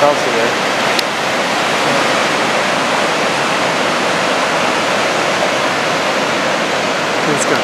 council there. Let's go.